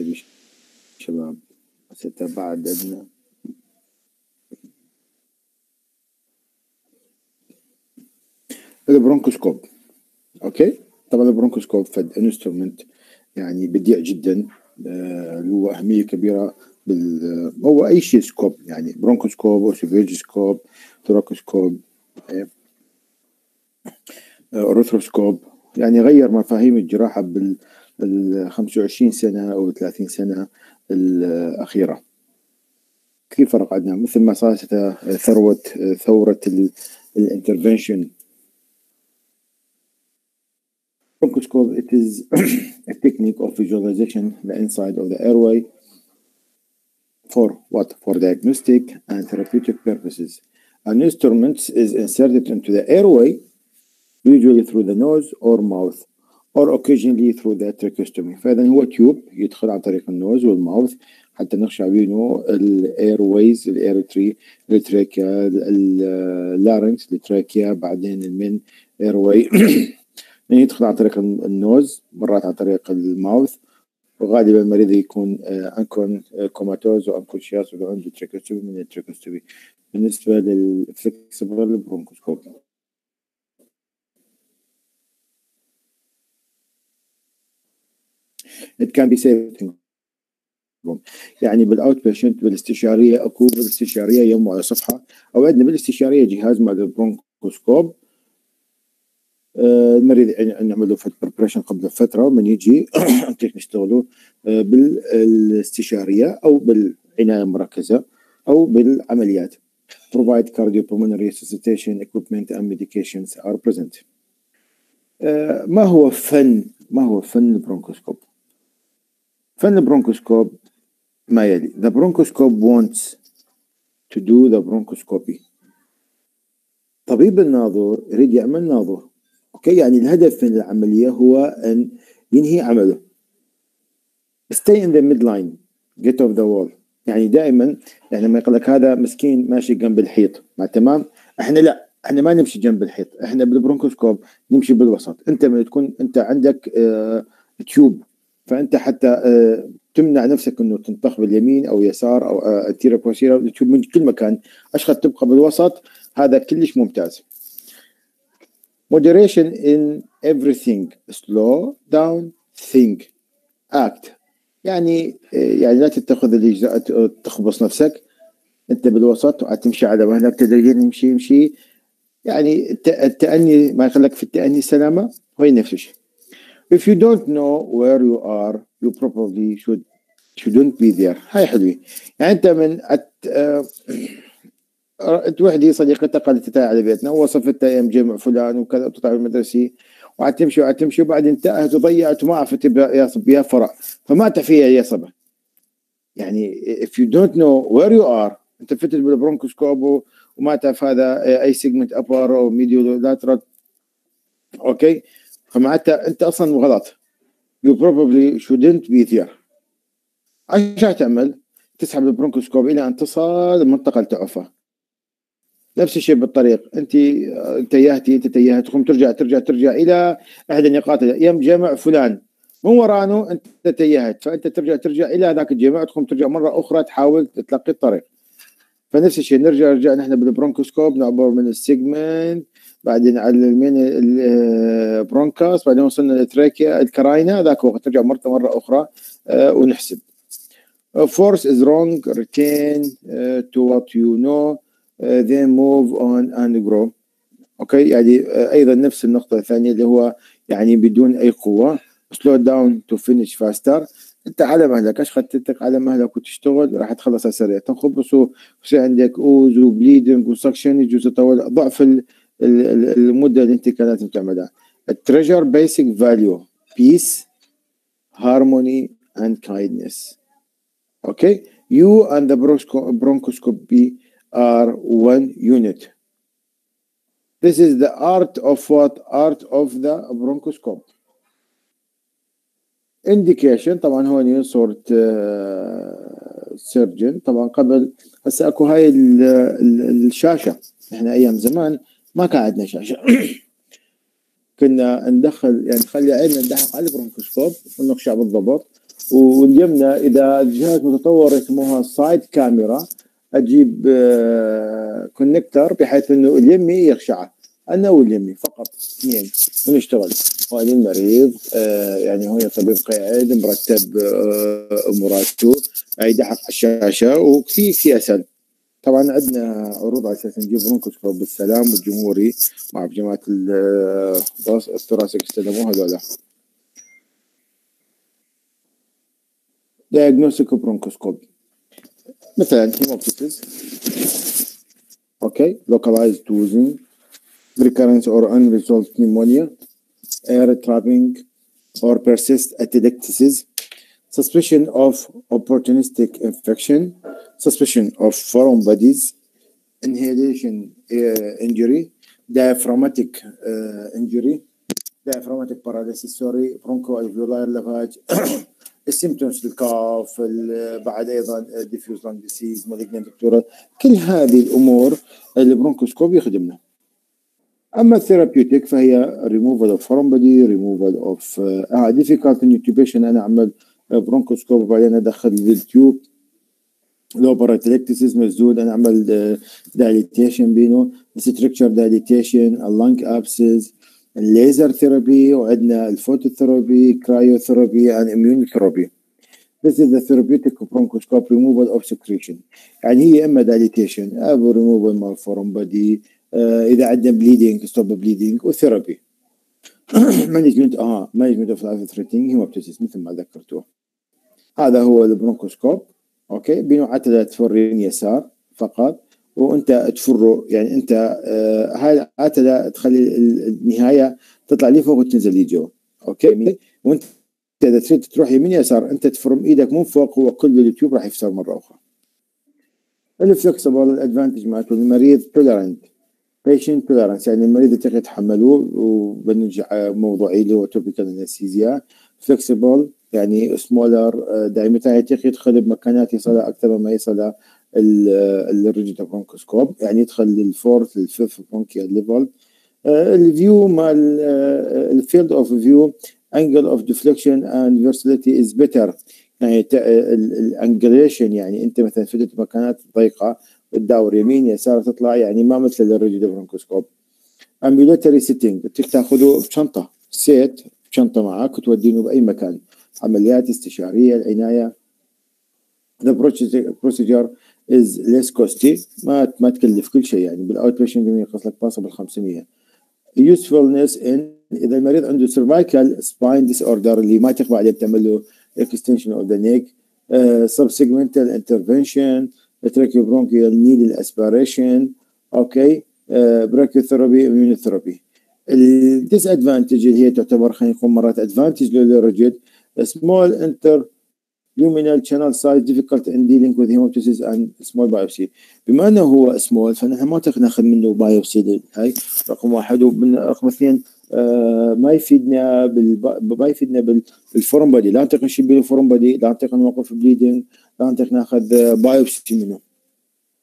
العافية شباب. عندنا. ال bronchoscope. Okay? طبعا ال bronchoscope فد instrument يعني بديع جدا. آه، له أهمية كبيرة بال هو أي شيء scope يعني bronchoscope esophagoscope thoracoscope arthroscope يعني غير مفاهيم الجراحة بال 25 سنه أو 30 سنه الاخيره كثير فرق عندنا مثل ما صارت ثروه ثوره الانترفنشن bronchoscope it is a technique of visualization the inside of the airway for what for diagnostic and therapeutic purposes an instrument is inserted into the airway usually through the nose or mouth or occasionally through the tracheostomy فاذا هو tube يدخل عن طريق ال nose وال mouth حتى نخشى بينه الاير ويز الاير تري التراكيا اللارنكس التراكيا بعدين ال main airway يدخل عن طريق ال nose مرات عن طريق ال mouth. وغالبا المريض يكون uncon comatose و unconscious وعنده tracheostomy من ال tracheostomy بالنسبة لل flexible bronchoscope it can be saved يعني بال outpatient بالاستشارية أكو بالاستشارية يوم على صفحة. أو عندنا بالاستشارية جهاز مال ال bronchoscope. المريض نعمل له preparation قبل فترة من يجي كيف نشتغلوا بالاستشارية أو بالعناية المركزة أو بالعمليات. Provide cardiopulmonary resuscitation equipment and medications are present. ما هو فن؟ ما هو فن ال bronchoscope؟ فن ال bronchoscope ما يلي. The bronchoscope wants to do the bronchoscopy. طبيب الناظور يريد يعمل ناظور. Okay يعني الهدف من العملية هو أن ينهي عمله. Stay in the midline. Get off the wall. يعني دائما يعني لما يقول لك هذا مسكين ماشي جنب الحيط. مع تمام؟ إحنا لا. إحنا ما نمشي جنب الحيط. إحنا بال bronchoscope نمشي بالوسط. أنت من تكون أنت عندك آه tube فأنت حتى آه تمنع نفسك إنه تنطخ باليمين أو يسار أو آه تيرا بوسيرا تشوف من كل مكان اشخص تبقى بالوسط هذا كلش ممتاز. Moderation in everything. Slow down think. Act. يعني يعني لا تتخذ الاجراءات تخبص نفسك. أنت بالوسط وتمشي على مهلك تدريجيا يمشي يمشي يعني التأني ما يخلك في التأني السلامة هو نفس الشيء if you don't know where you are you probably should shouldn't be there. هاي حلوة. يعني أنت من أت... أه... وحدي صديقتها قالت تعال على بيتنا ووصفتها أيام جمع فلان وكذا وتطلع المدرسة وعتمشي وعتمشي وبعدين انتهت وضيعت وما عرفت بها فرع. فمات فيها يصبه يعني if you don't know where you are أنت فتت بالبرونكوسكوب وما تعرف هذا اي سيجمنت ابر أو ميديو لاترال أوكي فمعناتها انت أصلا غلط. You probably shouldn't be there. إيش تعمل؟ تسحب ال bronchoscope إلى أن تصل المنطقة التعرفها نفس الشيء بالطريق. أنت تيهتي أنت تيهت تقوم ترجع ترجع ترجع إلى إحدى النقاط يم جمع فلان. من ورانه أنت تيهت. فأنت ترجع ترجع إلى ذاك الجمع تقوم ترجع مرة أخرى تحاول تلقي الطريق. فنفس الشيء. نرجع نرجع نحن بال bronchoscope نعبر من ال segment. بعدين على من ال bronchus بعدين وصلنا لل trachea ال carina ذاك وقت نرجع مره مرة أخرى ونحسب. Force is wrong return to what you know then move on and grow. Okay يعني أيضا نفس النقطة الثانية اللي هو يعني بدون أي قوة. Slow down to finish faster. أنت على مهلك إيش خدتك على مهلك وتشتغل؟ راح تخلص سريع. تنخبص ويصير عندك ooze و bleeding و suction يجوز يطول ضعف المدة اللي انت كان لازم تعملها التريجر بيسك فاليو بيس هارموني اند كايندنس أوكي you and the bronchoscopy are one unit. This is the art of what? Art of the bronchoscope. Indication طبعا هون صورة سيرجن طبعا قبل هسه أكو هاي الشاشة. إحنا أيام زمان ما كان عندنا شاشة. كنا ندخل يعني نخلي عيننا ندحق على ال bronchoscope ونقشع بالضبط. واليمنا إذا جهاز متطور يسموها side camera أجيب connector بحيث إنه اليمي يقشعه أنا واليمي فقط اثنين. ونشتغل وهذا المريض آه، يعني هو طبيب قاعد مرتب آه، أموراته يدحق على الشاشة وكثير كثير اسهل طبعا عندنا عروض على أساس نجيب برونكوسكوب بالسلام والجمهوري. مع جماعة الثوراسيك استلموا هذولا diagnostic برونكوسكوب مثلا هيموبتيسيس أوكي localized wheezing recurrence or unresolved pneumonia. Air trapping or persist atelectasis suspicion of opportunistic infection suspicion of foreign bodies inhalation uh, injury diaphragmatic uh, injury diaphragmatic paralysis sorry bronchoalveolar lavage السيمتومز الكاف بعد أيضا ديفيوز لانج ديسيز مالجنت كل هذه الأمور البرونكوسكوب يخدمنا. أما ال therapeutic فهي ريموفال اوف فورم بودي ريموفال اوف آه difficult intubation أنا اعمل bronchoscope وبعدين ادخل ال tube لو بال atelectasis مسدود أنا اعمل dilatation بينه. stricture dilatation ال lung abscess ال laser therapy وعندنا ال phototherapy cryotherapy and immunotherapy. This is the therapeutic bronchoscope removal of secretion. يعني هي إما dilatation أو removal من foreign body آه إذا عندنا bleeding stop bleeding وثيرابي مانجمنت آه مانجمنت اوف لايف ثريتنج هيموبتيسيس مثل ما ذكرتوه. هذا هو البرونكوسكوب أوكي؟ بنوع عتلة تفرين يسار فقط وأنت تفره يعني أنت آه هاي العتله تخلي النهاية تطلع لي فوق وتنزل لي جوا أوكي؟ وأنت إذا تريد تروح يمين يسار أنت تفرم إيدك من فوق هو كل اليوتيوب راح يفصل مرة أخرى. ال flexible ال advantage مالته المريض tolerant patient tolerance يعني المريض يطيق يتحمله وبنرجع موضوعي اللي هو topical anesthesia flexible يعني سمولر دائما يطيق يدخل بمكانات يصلها أكثر مما يصلها ال rigid bronchoscope يعني يدخل لل fourth لل fifth bronchial level ال view مال ال field of view angle of deflection and versatility is better يعني ال angulation يعني أنت مثلا فتت مكانات ضيقة تداور يمين يسار تطلع يعني ما مثل ال rigid bronchoscope ambulatory setting تأخذه بشنطة سيت بشنطة معك وتودينه بأي مكان. عمليات استشاريه العنايه the procedure is less costly ما ما تكلف كل شيء يعني بال outpatient يقص لك باصه بال 500 usefulness in اذا المريض عنده cervical spine disorder اللي ما تقبل عليه بتعمل له extension of the neck uh, subsegmental intervention tracheobronchial needle aspiration أوكي brachytherapy immunotherapy الديس ادفانتج اللي هي تعتبر خلينا نقول مرات ادفانتج للريجيد small inter luminal channel size difficult in dealing with hemoptysis and small biopsy. بما أنه هو small فنحن ما ناخذ منه بايوبسي هاي؟ رقم واحد. رقم اثنين آه ما يفيدنا. ما يفيدنا بال foreign body لا نطيق نشيل بال foreign body لا نطيق نوقف bleeding لا نطيق ناخذ biopsy منه.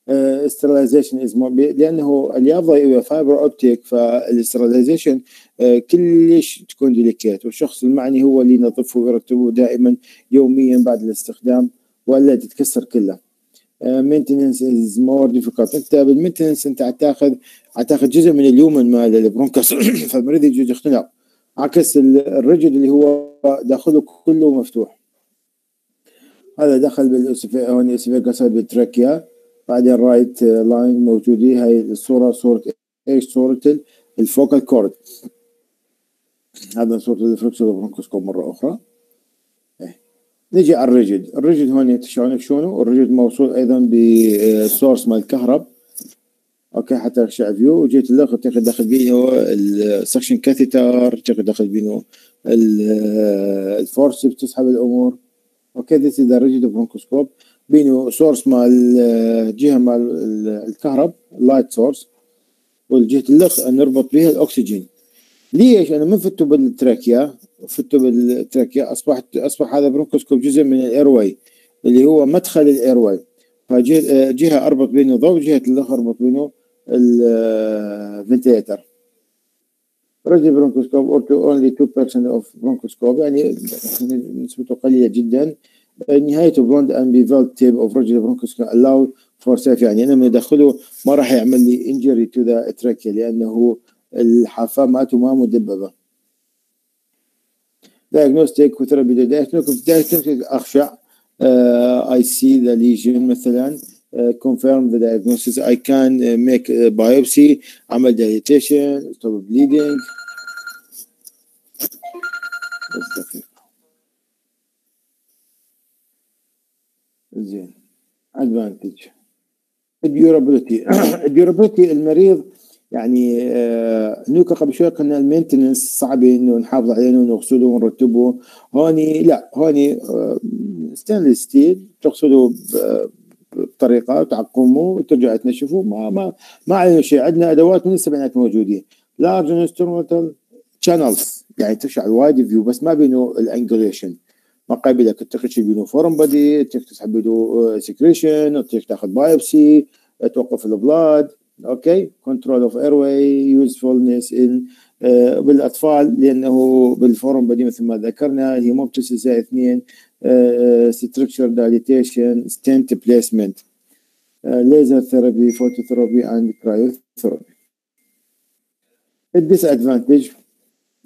sterilization is لأنه أليافه fiber optic فال sterilization كلش تكون delicate والشخص المعني هو اللي ينظفه ويرتبه دائما يوميا بعد الاستخدام والا تتكسر كلها maintenance is more difficult أنت بال maintenance أنت حتاخذ حتاخذ جزء من ال lumen مال ال bronchus. فالمريض يجوز يقتنع عكس الرجل اللي هو داخله كله مفتوح. هذا دخل esophagus بال trachea. بعدين right line موجودة. هاي الصورة صورة إيش؟ صورة ال vocal cord. هذا صورة ال flexible bronchoscope مرة أخرى. إيه. نجي على ال rigid ال rigid هون شلون شلونه الريجد موصول أيضا ب source مال الكهرب. okay حتى يخشع view وجهة اللخ تاخذ داخل بينه ال suction catheter تاخذ داخل بينه ال forceps بتسحب الأمور. okay this is rigid bronchoscope بينه source مال جهة مال الكهرب light source والجهة اللخ نربط بها الأكسجين. ليش؟ أنا من فتوا بال trachea فتوا بال trachea اصبحت أصبح هذا bronchoscope جزء من ال airway اللي هو مدخل ال airway فجهة جهة أربط بينه ضوء جهة اللخ أربط بينه الفنتيتر رجل برونكوسكوب or to only 2% of bronchoscope يعني نسبته قليلة جدا. نهايته blunt and beveled tip of rigid bronchoscope allow for safe يعني أنا لما ادخله ما راح يعمل لي injury to the trachea لأنه الحافة ماتوا ما مدببة diagnostic و therapy diagnostic اخشع uh, I see the lesion مثلا uh, confirm the diagnosis uh, make a biopsy عمل dilatation stop bleeding زين. Advantage. ال durability ال durability المريض يعني آه نوكا قبل شوي قلنا ال maintenance صعب إنه نحافظ عليه ونغسله ونرتبه هوني لا هوني آه stainless steel تغسله بطريقة تعقمه وترجع تنشفه. ما ما ما علينا شيء. عندنا أدوات من السبعينات موجودين. large instrumental channels يعني ترجع ال wide view بس ما بينه ال angulation ما قابل لك تخش بينه foreign body تسحب له secretion تاخذ biopsy توقف ال blood. okay? control of airway usefulness in بالأطفال لأنه بال foreign body مثل ما ذكرنا ال hemoptysis اثنين stricture dilatation stent placement laser therapy phototherapy and cryotherapy ال disadvantage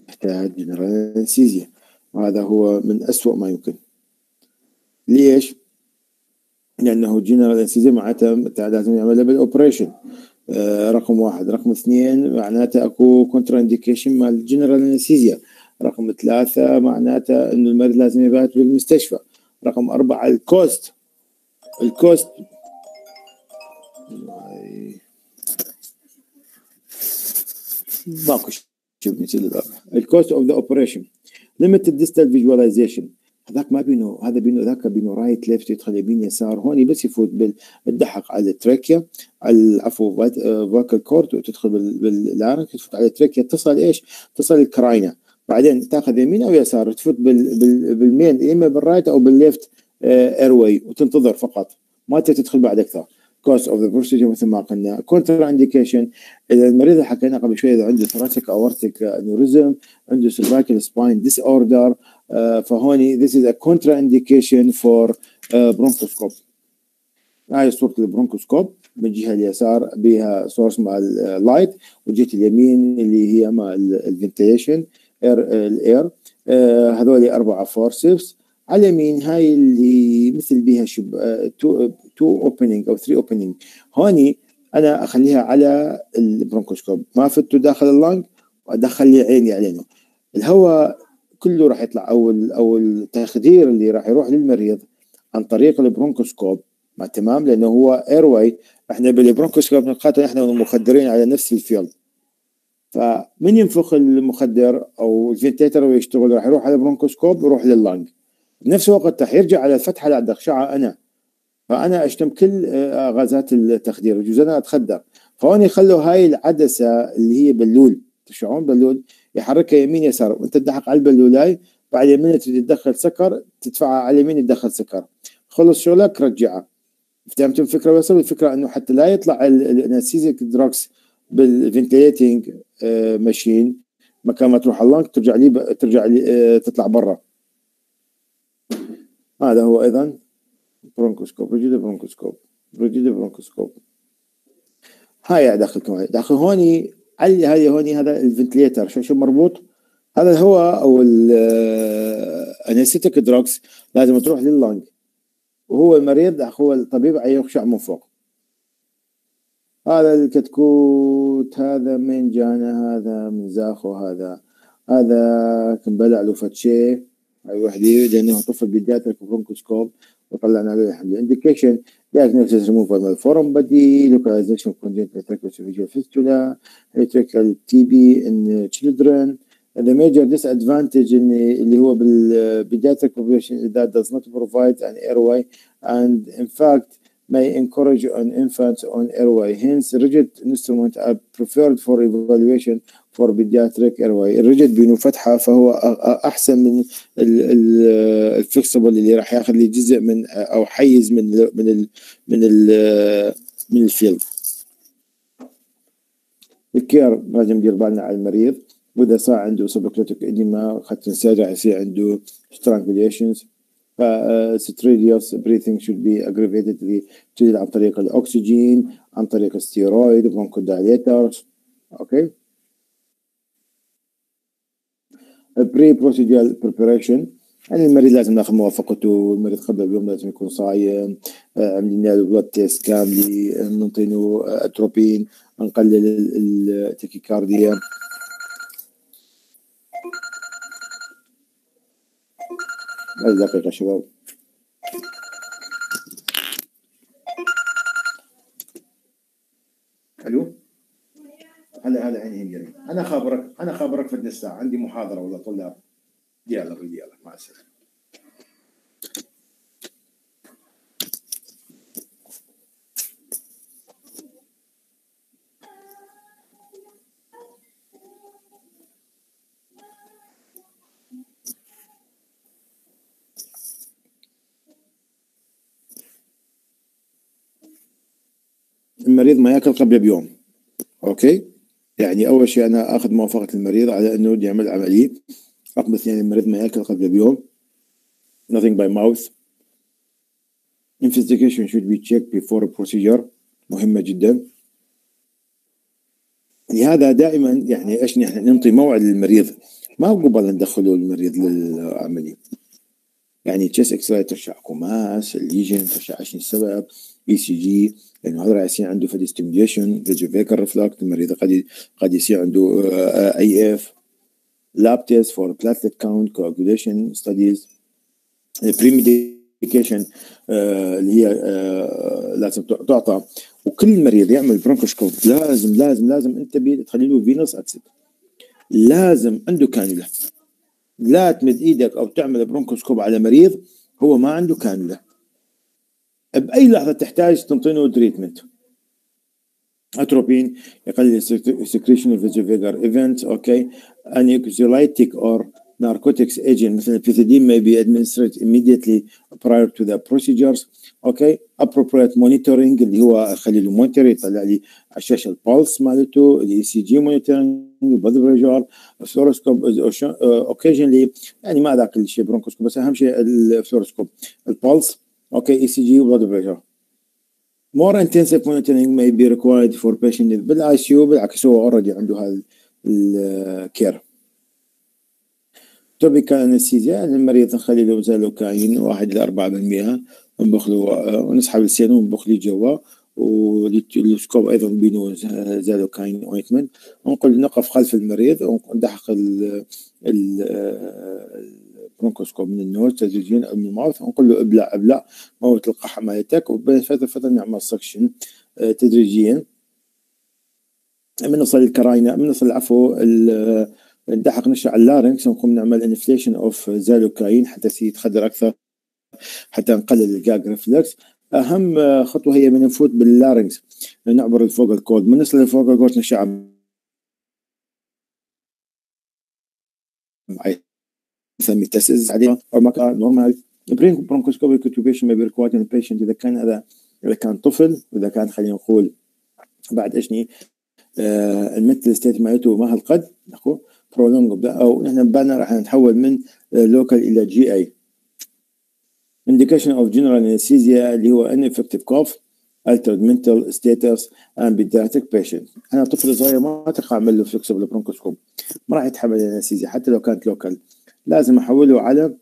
يحتاج general anesthesia وهذا هو من أسوأ ما يمكن. ليش؟ لأنه general anesthesia معناتها لازم يعملها بال operation رقم واحد. رقم اثنين معناته أكو contraindication مال ال general anesthesia رقم ثلاثة معناته إنه المريض لازم يبات بالمستشفى. رقم أربعة ال cost ال cost ماكو شيء مثل ال cost of the operation limited distal visualization هذاك ما بينه هذا بينه ذاك بينه right left يدخل يمين يسار هون بس يفوت بالدحق على ال trachea على عفوا vocal cord وتدخل بال larynx تفوت على ال trachea تصل إيش؟ تصل ال carina. بعدين تاخذ يمين أو يسار تفوت بال main يا إما بال right أو بال left airway وتنتظر فقط. ما تدخل بعد أكثر. cost of the procedure مثل ما قلنا. contraindication إذا المريض اللي حكينا قبل شوي إذا عنده thoracic aortic aneurysm عنده cervical spine disorder فهوني a contra indication for uh, bronchoscope. هاي صورة ال bronchoscope من الجهة اليسار بها source مع ال light والجهة اليمين اللي هي مع ال ventilation air ال air هذول أربعة forceps على اليمين هاي اللي مثل بها shape two two opening أو three opening هوني أنا أخليها على ال bronchoscope. ما فتوا داخل ال lung وادخل لي عيني علينا. الهواء كله راح يطلع أو أو التخدير اللي راح يروح للمريض عن طريق ال bronchoscope. ما تمام؟ لأنه هو airway إحنا بال bronchoscope نقاط إحنا والمخدرين على نفس ال field. فمن ينفخ المخدر أو ال ventilator ويشتغل راح يروح على ال bronchoscope ويروح لل lung. بنفس الوقت راح يرجع على الفتحة اللي ادخشعها أنا. فأنا أشتم كل غازات التخدير. يجوز أنا أتخدر. فهون يخلوا هاي العدسة اللي هي بلول. تشعرون بلول؟ يحركها يمين يسار. وأنت تدحق على البلولاي بعد يمين تريد تدخل sucker تدفعها على اليمين يدخل sucker. خلص شغلك رجعها. فهمتوا الفكرة بس الفكرة إنه حتى لا يطلع ال anesthetic drugs بال ventilating machine مكان ما تروح ال lung ترجع لي ترجع لي تطلع برا. هذا هو أيضا. bronchoscope rigid bronchoscope rigid bronchoscope. هاي داخلكم هاي داخل هوني علي هذه هوني هذا الفنتليتر. شو شو مربوط؟ هذا الهواء أو الانستيك دراكس لازم تروح لللنج وهو المريض هو الطبيب يخشع من فوق. هذا الكتكوت هذا من جانا هذا من زاخو هذا هذا كان بلع له فتشي هاي وحدي لأنه طفل بيدياتريك برونكوسكوب وطلعنا له الاندكيشن دايجنوستس ريموفر من الفورم بدي لوكاليزيشن اوف كونجنت تراكوس فيجوال فيستولا هيتريكال TB in children the major disadvantage اللي هو بالبدايه ال cooperation that does not provide an airway and in fact may encroach an infant on airway. Hence, rigid instruments are preferred for evaluation for pediatric airway. Rigid بينه فتحة فهو أحسن من ال ال flexible اللي راح ياخذ لي جزء من أو حيز من ال من ال من ال من ال field ال care لازم ندير بالنا على المريض. وإذا صار عنده subglottic edema خدت نساج راح يصير عنده strangulations. ف stridorous breathing should be aggravated تجي عن طريق الأكسجين عن طريق ال steroid bronchodilators okay؟ pre-procedural preparation يعني المريض لازم ناخذ موافقته المريض قبل بيوم لازم يكون صايم آه، عاملين له blood test كامله نعطينه أتروبين نقلل ال tachycardia دقيقة شباب. ألو؟ هلا هلا عيني أنا خابرك أنا خابرك في الساعة عندي محاضرة ولا طلاب. يلا يلا مع السلامة. المريض ما يأكل قبل بيوم. أوكي؟ يعني أول شيء أنا آخذ موافقة المريض على أنه يعمل عملية رقم اثنين المريض ما ياكل قبل بيوم nothing by mouth. Investigation should be checked before a procedure. مهمة جدا. لهذا دائما يعني إيش نحن نعطي موعد للمريض؟ ما قبل ندخله المريض للعملية. يعني chest x-ray ترشح كوماس ال lesion ترشح إيش السبب ECG لأنه هذا راح يصير عنده vagal stimulation vasovagal reflex المريض قد قد يصير عنده AF lab test for platelet count coagulation studies premedication اللي هي uh, لازم تعطى. وكل مريض يعمل bronchoscope لازم لازم لازم أنت تخلي له venous access لازم عنده كانولا لا تمد إيدك أو تعمل bronchoscope على مريض هو ما عنده كانولا بأي لحظة تحتاج تنطينه treatment atropine يقلل of vasovagal events okay anxiolytic or narcotics agent مثل ال pethidine may be administered immediately prior to the procedures okay appropriate monitoring اللي هو اخلي له monitor يطلع لي الشاشه ال pulse مالته ال ECG monitoring ال blood pressure ال fluoroscope occasionally يعني ما ذاك الشيء bronchoscope بس اهم شيء ال fluoroscope ال pulse okay ECG و blood pressure more intensive monitoring may be required for patient بال ICU بالعكس هو already عنده هذا ال care topical anesthesia المريض نخلي له Xylocaine واحد إلى أربعة بالمئة. نبخ له ونسحب السيان ونبخ لي جوا. وال scope أيضا بينو Xylocaine ointment نقول نقف خلف المريض وندحق ال bronchoscope من ال nose تدريجيا أو من ال mouth ونقول له ابلع ابلع موت القحه مالتك وبين فترة فترة نعمل suction تدريجيا. من نصل ال carina من نصل العفو ندحق نشع ال larynx ونقوم نعمل instillation of Xylocaine حتى يتخدر أكثر حتى نقلل ال gag reflex أهم خطوة هي من نفوت باللارنكس نعبر الفوق الكود من نصل الفوق الكود نشع نسمي تسز بعدين نورمال برين برونكوسكوبي كوتوبيشن ما بيركوات البيشنت إذا كان هذا إذا كان طفل وإذا كان خلينا نقول بعد ايشني آه المنتل ستيت مالته ما هالقد اخو برولونج أو نحن بعدنا راح نتحول من local إلى GA indication of general anesthesia اللي هو ineffective cough altered mental status and pediatric patient. أنا طفل صغير ما تقع أعمل له flexible bronchoscope. ما راح يتحمل ال anesthesia حتى لو كانت local لازم أحوله على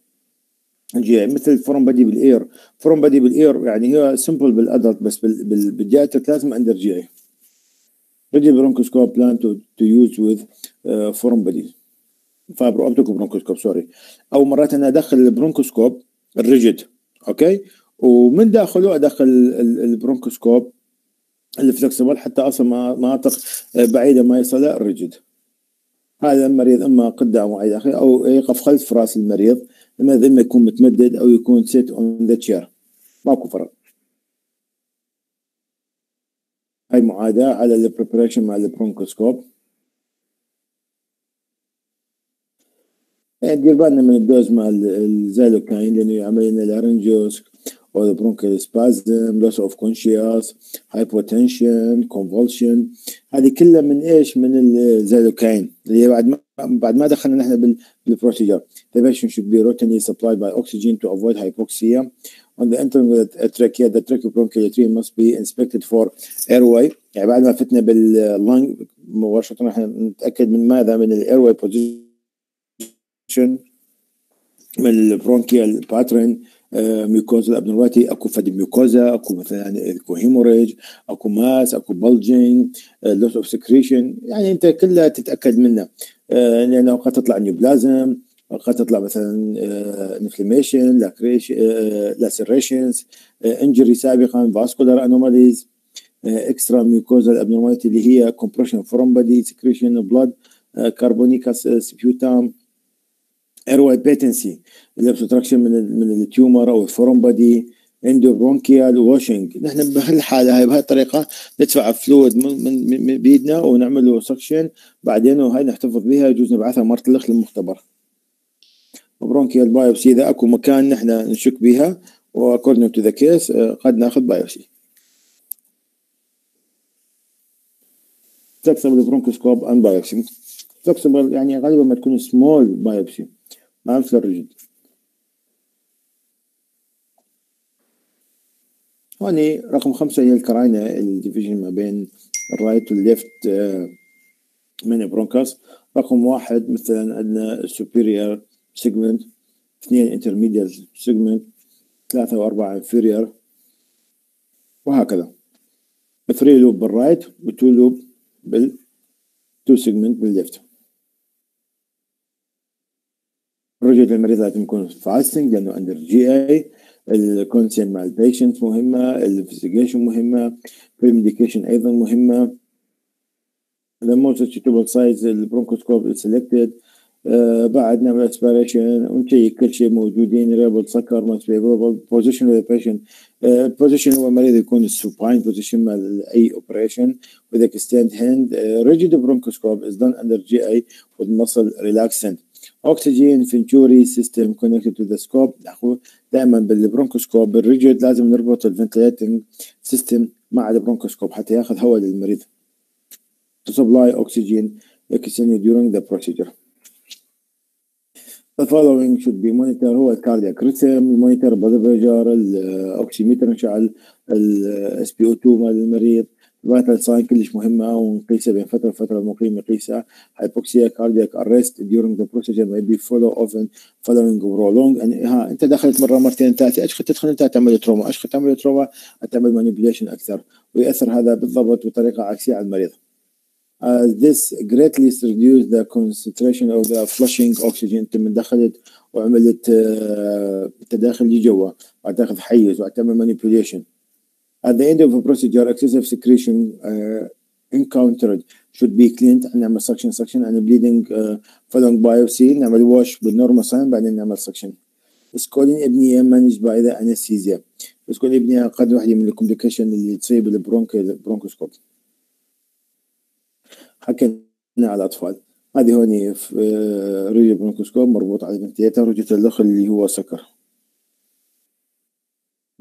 GA مثل foreign body بال airway foreign body بال airway يعني هي simple بال adult بس بال pediatric لازم under GA rigid bronchoscope plan to use with foreign body fibro optic bronchoscope sorry أو مرات أنا أدخل ال bronchoscope ال rigid okay ومن داخله أدخل ال bronchoscope ال flexible حتى أصلا مناطق بعيده ما يصل ال rigid هذا المريض أما قدام وعي داخل أو يقف خلف رأس المريض المريض اما يكون متمدد أو يكون sit on the chair ماكو فرق. هاي معاداة على ال preparation مال ال bronchoscope يعني دير بالنا من ال dose مال ال Xylocaine لأنه يعمل لنا لارنجوس أو bronchial spasm loss of conscious hypotension convulsion هذه كلها من إيش؟ من ال Xylocaine اللي بعد ما بعد ما دخلنا نحن بال procedure. The patient should be routinely supplied by oxygen to avoid hypoxia. On the entering the trachea the tracheobronchial must be inspected for airway. يعني بعد ما فتنا بال lung مباشره نحن نتأكد من ماذا؟ من ال airway position من ال bronchial pattern mucosal abnormality أكو فد mucosa أكو مثلا أكو hemorrhage أكو mass أكو bulging loss of secretion يعني أنت كلها تتأكد منها. آه، لأنه قد تطلع neoplasm قد تطلع مثلا inflammation lacerations injury سابقا vascular anomalies extra mucosal abnormality اللي هي compression foreign body secretion blood carbonaceous sputum airway patency ال obstruction من من ال tumor أو ال foreign body endobronchial washing نحن بهالحالة هاي بهالطريقة ندفع fluid من, من, من بيدنا ونعمل له suction بعدين وهي نحتفظ بها يجوز نبعثها مرة الاخ للمختبر. bronchial biopsy إذا أكو مكان نحن نشك بها و according to the case قد ناخذ biopsy. flexible bronchoscope in biopsy flexible يعني غالبا ما تكون small biopsy مثل ال rigid هوني رقم خمسة هي ال carina ال division ما بين ال right وال left main bronchus. رقم واحد مثلا عندنا ال superior segment اثنين intermedial segment ثلاثة وأربعة inferior وهكذا. three lobe بال right و two lobe بال two segment بال left. الرجل المريض لازم يكون fasting لأنه under GA ال consent مع ال patient مهمة ال investigation مهمة ال medication أيضا مهمة. The most suitable size ال bronchoscope selected. آه بعد نعمل aspiration ون check كل شيء موجودين ريبل سكر بي position of patient position هو المريض يكون ال supine position مال أي operation with extended head uh, rigid bronchoscope is done under GA with muscle relaxant. Oxygen venturi system connected to the scope. دائما بال bronchoscope بال rigid لازم نربط ال ventilating system مع ال bronchoscope حتى ياخذ هواء للمريض. To supply oxygen during the procedure. The following should be monitored هو ال cardiac rhythm ال monitor blood pressure ال oximeter نشعل ال SPO 2 مال المريض. ال vital sign كلش مهمة ونقيسها بين فترة وفترة المقيم يقيسها. Hypoxia cardiac arrest during the procedure may be follow often following prolonged. يعني ها أنت دخلت مرة مرتين ثلاثة إيش تدخل أنت تعمل trauma. إيش تعمل trauma تعمل manipulation أكثر ويأثر هذا بالضبط بطريقة عكسية على المريض. Uh, this greatly reduce the concentration of the flushing oxygen. أنت من دخلت وعملت uh, تداخل لجوا وتاخذ حيز وتعمل manipulation. At the end of a procedure, excessive secretion uh, encountered should be cleaned نعمل suction suction and bleeding uh, following biopsy نعمل wash بال normal saline بعدين نعمل suction. Scoline apnea managed by the anesthesia. Scoline apnea قد واحدة من ال complication اللي تصيب ال bronchoscope. حكينا على الأطفال. هذه هوني في rigid bronchoscope مربوط على ال ventilator rigid الأخ اللي هو sucker.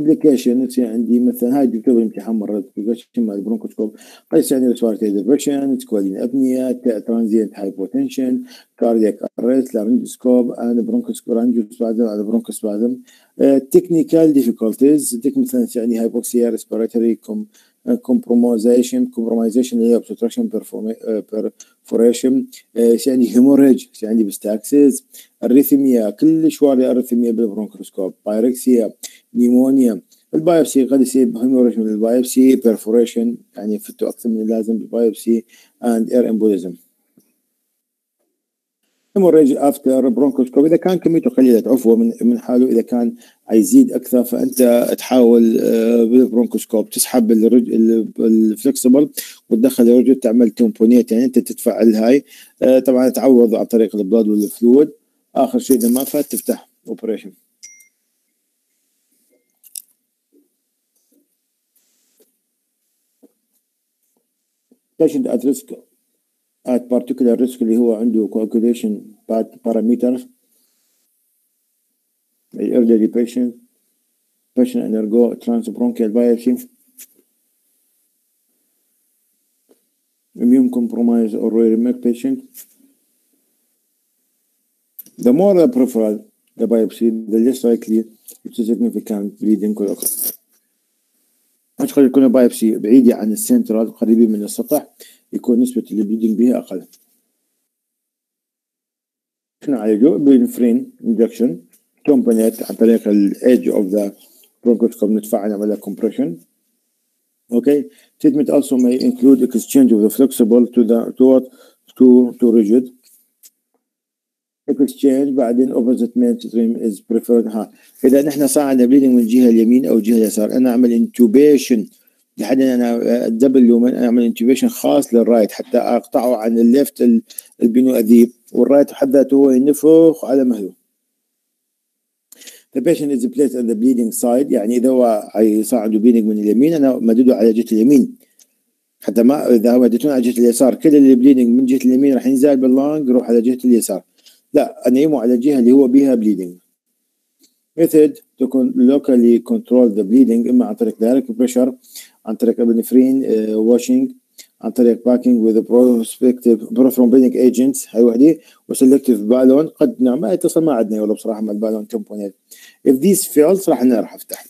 complication يصير عندي مثلا هاي دكتور الامتحان مرة complication مال ال bronchoscope قد يصير عندي respiratory depression Scoline apnea transient hypotension cardiac arrest laryngoscope and bronchoscope laryngospasm على bronchospasm technical difficulties مثلا يعني hypoxia respiratory compromisation compromisation اللي هي obstruction perforation. يعني hemorrhage يعني epistaxis arrhythmia كلش وارد arrhythmia بال bronchoscope pyrexia pneumonia. ال biopsy قد يصير hemorrhage من ال biopsy perforation يعني فتو أكثر من اللازم بال biopsy and air embolism hemorrhage after bronchoscope إذا كان كميته قليله عفوا من من حاله إذا كان يزيد أكثر فأنت تحاول بال bronchoscope تسحب ال flexible وتدخل ال rigid تعمل tamponade يعني أنت تدفع الهاي. طبعا تعوض عن طريق ال blood وال fluid. آخر شيء إذا ما فات تفتح اوبريشن patient at risk. At particular risk اللي هو عنده coagulation parameters elderly patient patient undergo transbronchial biopsy immune compromised or rheumatoid patient the more the peripheral the biopsy the less likely to significant bleeding could occur قد يكون biopsy بعيدة عن السنترال قريبين من السطح يكون نسبة ال bleeding بها أقل. نعالجه بال epinephrine injection component عن طريق ال edge of the bronchoscope ندفع نعمل compression Okay, treatment also may include exchange of the flexible to the to what to to rigid. exchange بعدين opposite main stem is preferred. ها. إذا نحن صار عندنا bleeding من الجهة اليمين أو الجهة اليسار أنا أعمل intubation لحد أنا ال double lumen أعمل intubation خاص لل right حتى أقطعه عن ال left البنو أذيب. وال right بحد ذاته هو ينفخ على مهله. The patient is placed on the bleeding side يعني إذا هو صار عنده bleeding من اليمين أنا مدده على جهة اليمين. حتى ما إذا هو مدته على جهة اليسار كل bleeding من جهة اليمين راح ينزل بال lung يروح على جهة اليسار. لا انيمه على الجهه اللي هو بها bleeding. Method to locally control the bleeding إما عن طريق direct pressure عن طريق epinephrine washing عن طريق packing with prospective prothrombinic agents. هاي وحدة. وسلكتيف بالون. قد نعم ما يتصل ما عندنا والله بصراحة مع البالون كومبوننت if these fails راح أنا راح أفتح.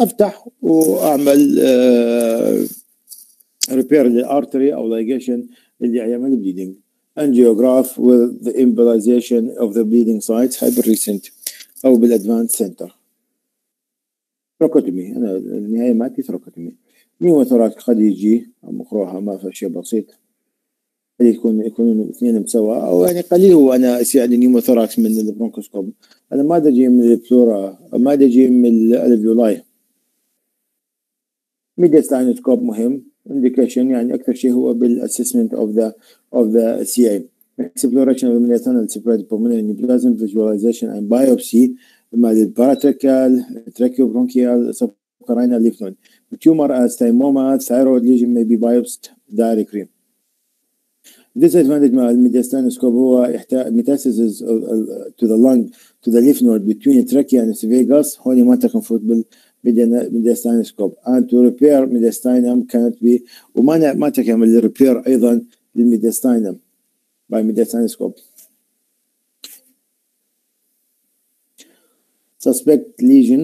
أفتح وأعمل ريبير للارتري أو لايجيشن اللي يعمل بليدنج angiograph with the embolization of the bleeding sites هاي بالريسنت أو بالادفانس سنتر ثروكوتومي أنا النهاية مالتي ثروكوتومي نيوموثوراكس قد يجي مقروها ما في شيء بسيط. قد يكون يكونون اثنين مسوا أو يعني قليل هو أنا يصير عندي pneumothorax من ال bronchoscope. أنا ما أجي من ال pleura ما أجي من ال alveoli mediastinoscope مهم. Indication يعني أكثر شيء هو بال assessment of the of the CA exploration of the mediastinal spread pulmonary neoplasm visualization and biopsy. ال paratracheal tracheobronchial subcarinal lymph node tumor as thymoma thyroid lesion may be biopsied directly disadvantage مع الميديستانوسكوب هو metastasis to the lung to the lymph node between trachea and esophagus هون ما تكون mediastinum and to repair mediastinum cannot be وما ما تكمل الريبير أيضا للميديستاينم by mediastinum suspect lesion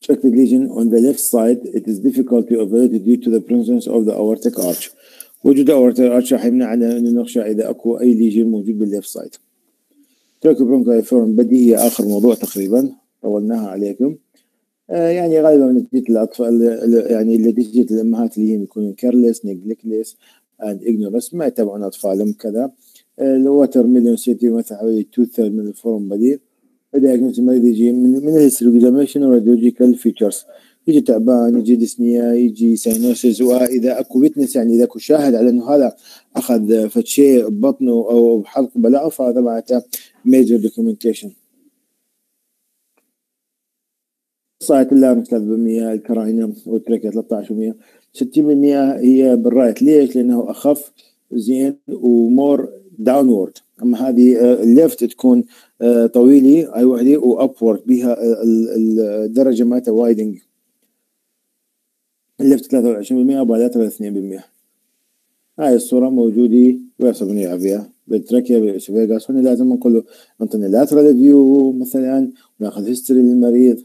suspected lesion on the left side. It is difficult to evaluate due to the presence of the aortic arch. وجود aortic arch راح يمنعنا أن نخشى إذا أكو أي lesion موجود بال left side tracheobronchial foreign body هي آخر موضوع تقريبا. طولناها عليكم. آه يعني غالبا نتيجة الأطفال يعني نتيجة الأمهات اللي يكونون careless negligence and ignorance. ما يتابعون أطفالهم كذا. الوتر مليون سيتي مثلا حوالي تو ثيرد من الفورم بدي الدياجنوز المريض يجي من من الهيستوريجراميشن وراديولوجيكال فيتشرز يجي تعبان يجي ديسنيا يجي ساينوسيس وإذا أكو ويتنس يعني إذا أكو شاهد على إنه هذا أخذ فد شيء ببطنه أو بحلق بلعه فهذا معناته ميجر دوكيومنتيشن صايت اللارنكس 3% الكراينم والتركيا 13% 60% هي بالرايت. ليش؟ لأنه أخف زين ومور داونورد أما هذه الليفت تكون طويلة هاي وحدة وابورد بها الدرجة مالتها وايدنج الليفت 23% وبالاترال 2% هاي الصورة موجودة ويصبني عافية بالتركيا بالاسوفيغاس هنا لازم نقول له نعطينا لاترال فيو مثلا وناخذ هيستوري للمريض.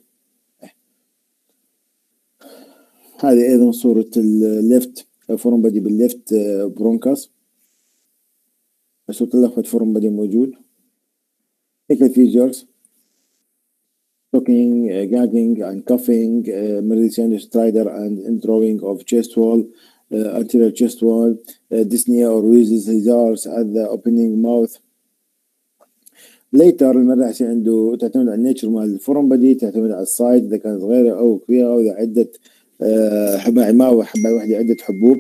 هذه أيضا صورة ال left foreign body بال left bronchus. صورة ال left foreign body موجود. هيك ال figures choking, uh, gagging and coughing, uh, meridian stridor and indrawing of chest wall, uh, anterior chest wall, uh, dyspnea or opening mouth. later المرة يصير عنده تعتمد على ال nature مال ال foreign body تعتمد على ال size إذا كانت صغيرة أو كبيرة أو إذا عدة حبة عماء وحبة واحدة عدة حبوب.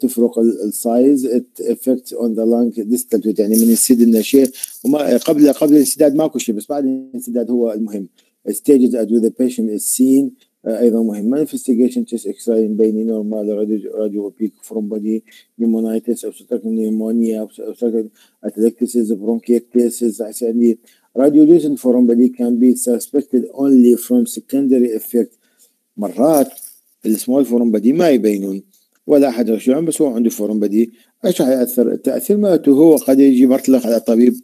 تفرق السايز افكت اون ذا لانج ديستال يعني من يصير لنا شيء وما قبل قبل الانسداد ماكو شيء بس بعد الانسداد هو المهم. Stages at which the patient is seen أيضا مهم. Manifestation chest x-ray مبيني نورمال راديو اوبيك فروم بودي نيمونايتس أو سوتاك نيمونيا أو سوتاك اتلكتسز برونكيكتسز يعني radiolation from body can be suspected only from secondary effect. مرات ال small foreign body ما يبينون. ولا أحد شلون بس هو عنده foreign body أيش راح يأثر؟ التأثير مالته هو قد يجي مرتلق على الطبيب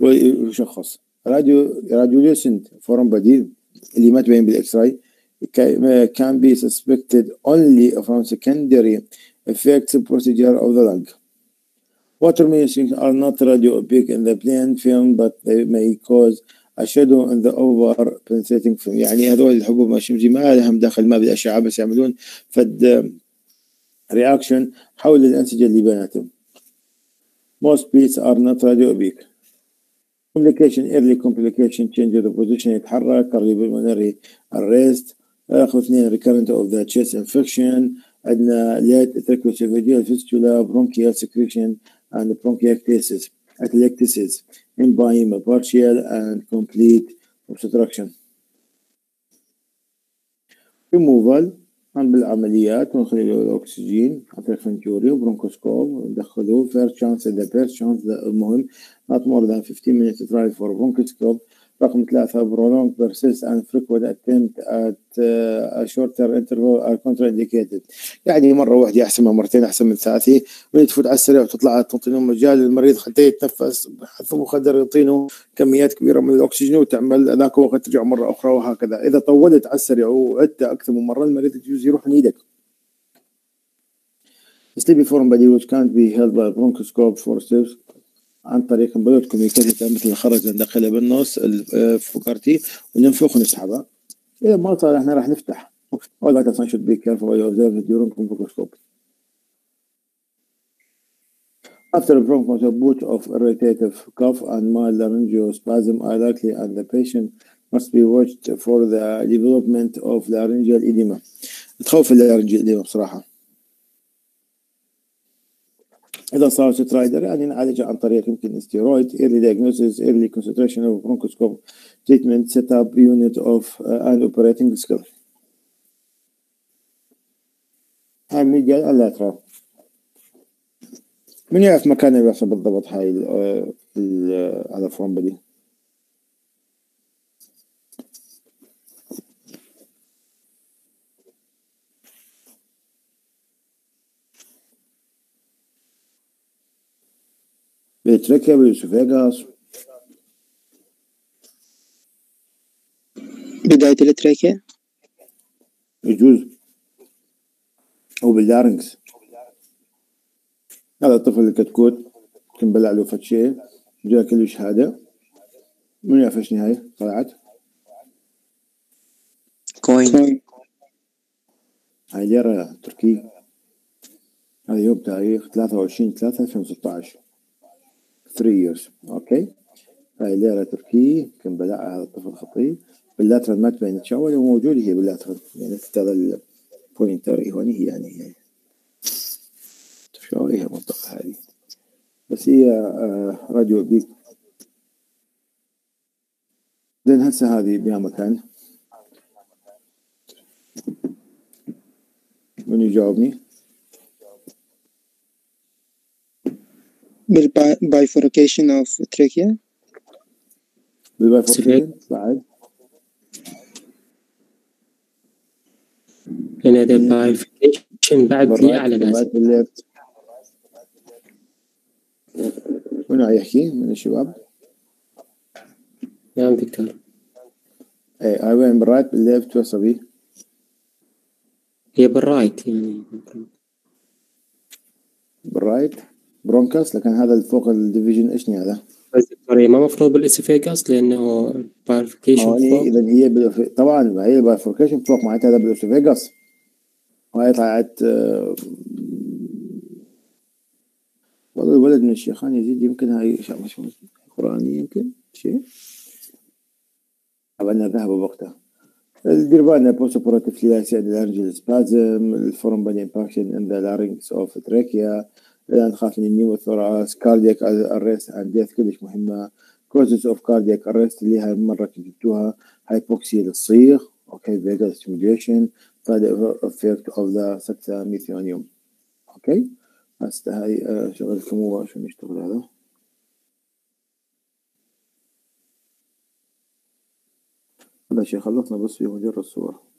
ويشخص. radio radiolucent foreign body اللي ما تبين بال x-ray can be suspected only from secondary effects procedure of the lung. Water machines are not radiopaque in the plain film but they may cause a shadow in the over penetrating film. يعني هذول الحبوب الشمسية ما لهم دخل ما بالأشعة بس يعملون فد رياكشن حول الأنسجة اللي بيناتهم. Most beats are not radiopaque. complication early complication change of the position يتحرك cardiopulmonary arrest رقم اثنين recurrent of the chest infection عندنا late tracheoesophageal fistula bronchial secretion and bronchiectasis atelectasis emphysema partial and complete obstruction removal عن بالعمليات ونخلي الأكسجين عن طريق وبرونكوسكوب. وندخلوه فيرست شانس إذا فيرست شانس المهم. not more than 15 minutes trial for bronchoscope رقم ثلاثة prolonged persist and frequent attempt at uh, a shorter interval are contraindicated. يعني مرة واحدة أحسن من مرتين أحسن من ثلاثة. من تفوت على السريع وتطلع تعطينه مجال للمريض. حتى يتنفس حتى مخدر يعطينه كميات كبيرة من الأكسجين وتعمل ذاك وقت ترجع مرة أخرى وهكذا. إذا طولت على السريع وعدت أكثر من مرة المريض يجوز يروح من إيدك. Slippery foreign body which can't be held by bronchoscope for عن طريق بلوت communication مثل الخرز ندخلها بالنص Fogarty وننفخ ونسحبها اذا ما صار إحنا راح نفتح while you observe it during bronchoscopy After a bronchoscopy of irritative cough and mild laryngospasm are likely and the patient must be watched for the development of laryngeal edema. تخوف اللارنجيال edema بصراحة. إذا صار سترايدر يعني نعالجه عن طريق يمكن ستيرويد early diagnosis early concentration of bronchoscope treatment set up unit of uh, and operating skill. هاي ميديال اللاترال من يعرف مكان الرأس بالضبط هاي هذا فورم body بال trachea بال esophagus بداية ال trachea يجوز. أو بال larynx هذا الطفل الكتكوت كان بلع له فد شيء جاء كل شهادة. من يعرف إيش نهاية طلعت. coin. هاي ليرة تركي هذا يوم تاريخ 23 3 2016 3 years. okay هاي ليرة تركي كان بلعها هذا الطفل خطيب بال lateral ما تبين تشاول وموجودة هي بال lateral يعني ترى ال pointer هوني هي يعني هي. شو هي المنطقة هذه؟ بس هي آه radiopaque زين هسه هذه بها مكان. من يجاوبني؟ بال bifurcation of trachea بال bifurcation بعد لأن هذا bifurcation بعد لي أعلى ناس بعد بال left منو يحكي من الشباب؟ نعم دكتور اي هاي وين بال right بال left وصبي هي بال right يعني بال right bronchus لكن هذا فوق ال division إيش هذا؟ هي ما مفروض بال esophagus لأنه bifurcation هوني فوق اذا هي. طبعا هي ال bifurcation فوق معناتها هذا بال esophagus وهي طلعت آه، والله الولد من الشيخان يزيد يمكن هاي قرآني يمكن شيء عملنا ذهب بالنا بوست اوبراتيف لاسيد لارنجل سبازم الفورم بادي امباكشن ان ذا لارynx اوف تراكيا لا نخاف من النيموثوراس كاردياك ارست اند ديث كلش مهمة. كوزز اوف كاردياك ارست اللي هاي مرة جبتوها هايبوكسيا للصيغ أوكي فيجا ستيميوليشن سايد افكت اوف ذا سكتا ميثيونيوم أوكي هسه هاي آه، شغل كموه شو نشتغل هذا؟ هذا شيء خلصنا بس في مجرد صور.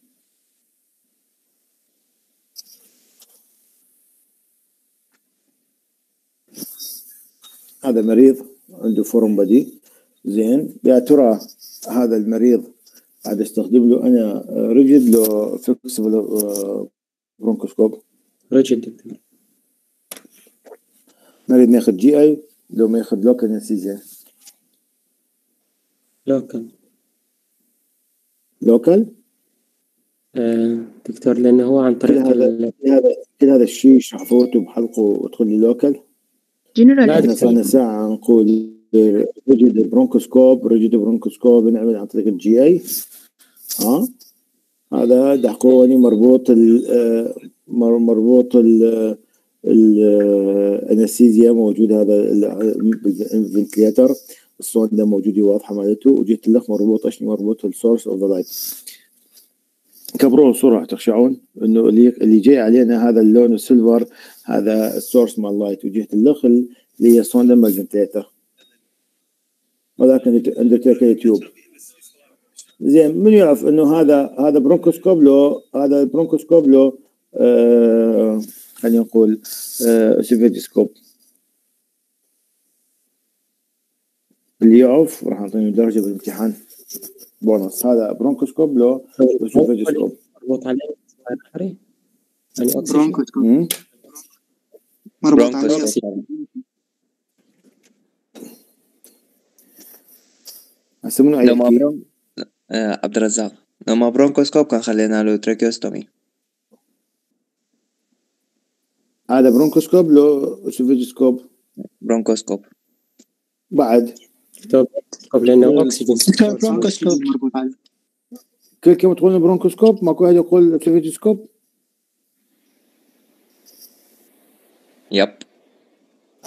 هذا مريض عنده foreign body. زين يا ترى هذا المريض قاعد استخدم له؟ أنا rigid لو flexible bronchoscope دكتور مريض ما ياخذ GA لو ما ياخذ local anesthesia local local آه دكتور لأنه هو عن طريق كل هذا كل هذا الشيء شحفوته بحلقه وتدخل لي local general دكتور. صار ساعة نقول rigid bronchoscope rigid bronchoscope نعمل عن طريق ال GA. ها؟ هذا دحقوني مربوط ال آه، مر- مربوط ال ال anesthesia موجود هذا ال ventilator الصوت ده موجود واضحة مالته وجيت لك مربوط اشني مربوط؟ ال source of the light كبروه صورة تخشعون؟ إنه اللي اللي جاي علينا هذا اللون ال silver هذا ال source مال ال light وجهة اللخ اللي هي صوند مال ال ventilator وذاك endotracheal tube. زين من يعرف إنه هذا هذا bronchoscope له هذا bronchoscope له آه خلينا نقول آه esophagoscope اللي يعرف راح نعطيه درجة بالامتحان. بونص هذا bronchoscope له esophagoscope مربوط عليه bronchoscope. مربوط عليه هسه منو لو عبد الرزاق لو ما bronchoscope كان خلينا له tracheostomy هذا bronchoscope له esophagoscope bronchoscope بعد bronchoscope لأنه أكسجين دكتور bronchoscope كلمه تقول bronchoscope ماكو واحد يقول esophagoscope طيب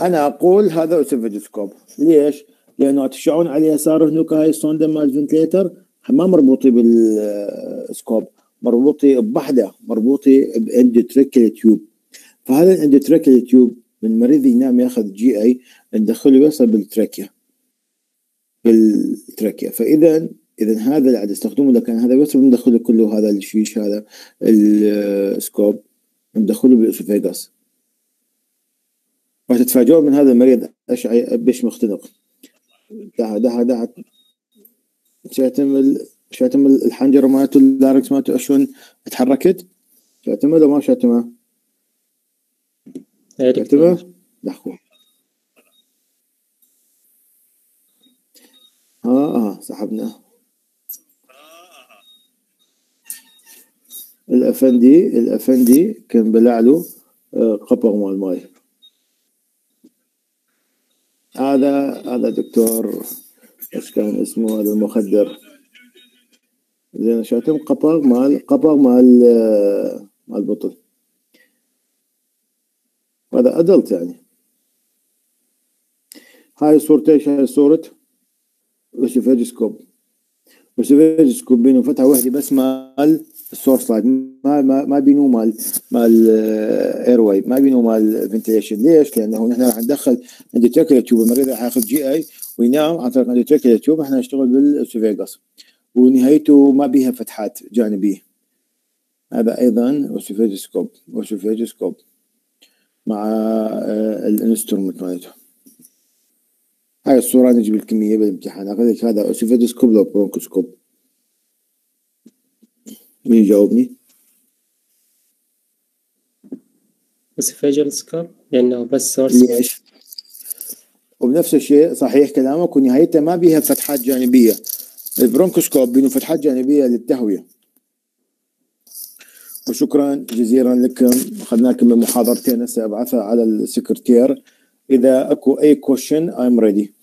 أنا أقول هذا esophagoscope ليش؟ لأنه تشعون على يساره هناك هاي السوندا مال ال ventilator ما مربوطي بال scope مربوطي بوحده مربوطي ب endotracheal tube فهذا ال endotracheal tube من المريض ينام ياخذ GA ندخله يوصل بال trachea بال trachea فاذا اذا هذا اللي عاد استخدمه إذا كان هذا يوصل ندخله كله هذا الشيش هذا ال scope ندخله بال esophagus وتتفاجئون من هذا المريض إيش بيش مختنق ده ده ده شاتم. شاتم الحنجرة مالته ال larynx مالته شلون تحركت شاتمه ولا ما شاتمه؟ شاتمه؟ لحظة آه آه سحبناه الافندي الأفندي كان بلع له آه، قبغ مال ماي هذا هذا دكتور إيش كان اسمه؟ هذا المخدر. زين شاتم قبغ مال قبغ مال آه، مال بطل. هذا adult يعني. هاي صورته إيش هاي صورة esophagoscope oesophagoscope بينه فتحة واحدة بس مال ال source light ما ما ما بينه مال مال airway ما بينه مال ventilation ليش؟ لأنه نحن راح ندخل endotracheal tube المريض راح ياخذ GA وينام عن طريق endotracheal tube إحنا نشتغل بال oesophagus ونهايته ما بيها فتحات جانبية. هذا أيضا oesophagoscope oesophagoscope مع ال instrument مالته. هاي الصورة نجيب لكم ياها بالامتحان لك هذا oesophagoscope لو bronchoscope مين يجاوبني؟ oesophagoscope لأنه بس source ليش؟ وبنفس الشيء صحيح كلامك ونهايتها ما بيها فتحات جانبية. ال bronchoscope بينه فتحات جانبية للتهوية. وشكرا جزيلا لكم. أخذناكم من محاضرتين هسه أبعثها على السكرتير. إذا أكو أي كويشن ايم ريدي